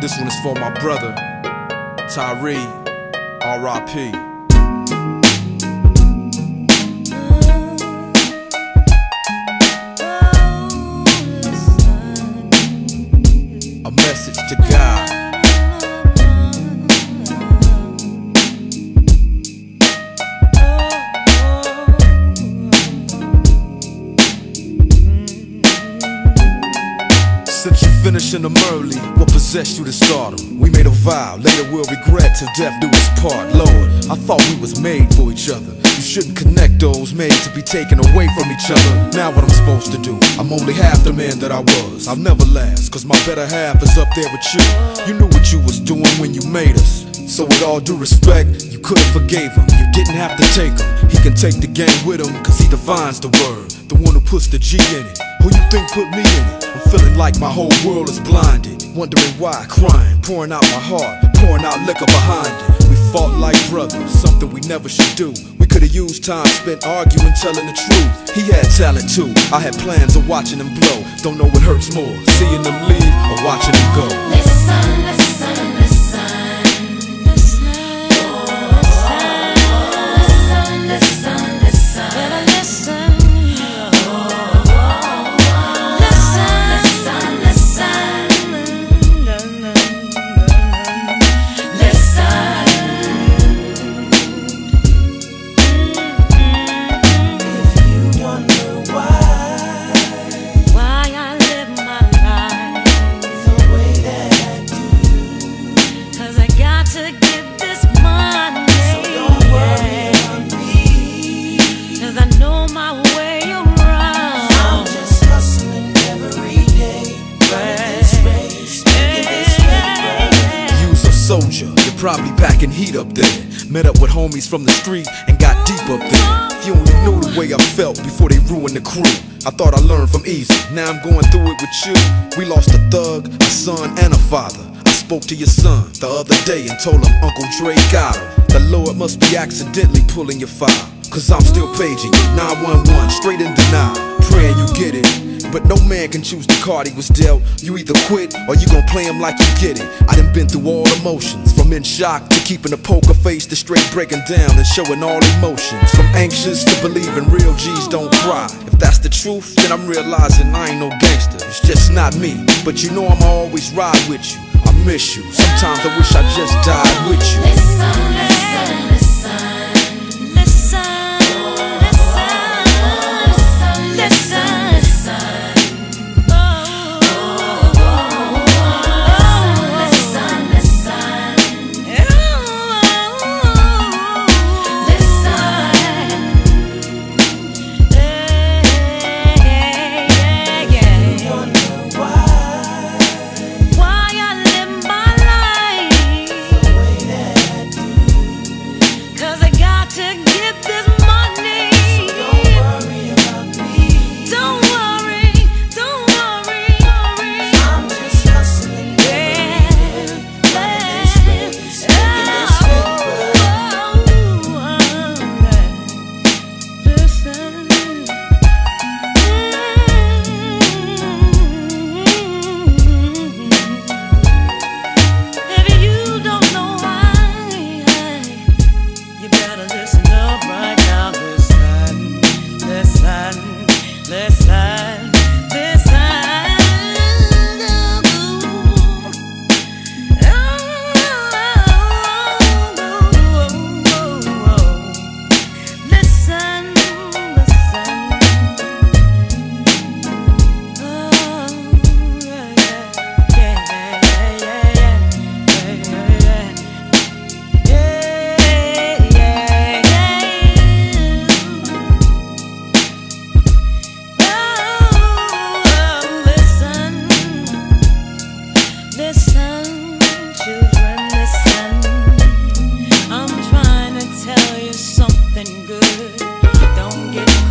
This one is for my brother, Tyree, R.I.P. them early, what possessed you to start stardom? We made a vow, later we'll regret till death do us part. Lord, I thought we was made for each other. You shouldn't connect those made to be taken away from each other. Now what I'm supposed to do? I'm only half the man that I was. I'll never last, cause my better half is up there with you. You knew what you was doing when you made us. So with all due respect, you could've forgave him. You didn't have to take him. He can take the game with him, cause he defines the word. The one who puts the G in it. Who you think put me in it? I'm feeling like my whole world is blinded. Wondering why, crying, pouring out my heart, pouring out liquor behind it. We fought like brothers, something we never should do. We could've used time spent arguing, telling the truth. He had talent too. I had plans of watching him blow. Don't know what hurts more, seeing them leave or watching him go. Listen, listen. Soldier, you're probably packing heat up there. Met up with homies from the street and got deep up there. If you only knew the way I felt before they ruined the crew. I thought I learned from Eazy, now I'm going through it with you. We lost a thug, a son, and a father. I spoke to your son the other day and told him Uncle Dre got him. The Lord must be accidentally pulling your file. Cause I'm still paging you, 911, straight in denial. Praying you get it. But no man can choose the card he was dealt. You either quit or you gon' play him like you get it. I done been through all emotions, from in shock to keeping a poker face to straight breaking down and showing all emotions. From anxious to believing real G's don't cry. If that's the truth, then I'm realizing I ain't no gangster. It's just not me. But you know I'ma always ride with you. I miss you. Sometimes I wish I just died with you. listen. Listen,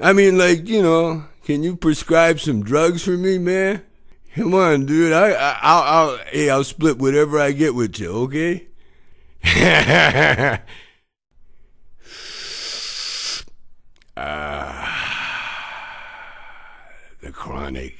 I mean, like, you know, can you prescribe some drugs for me, man? Come on, dude. I, I I'll, I'll hey, I'll split whatever I get with you, okay? ah, the chronic.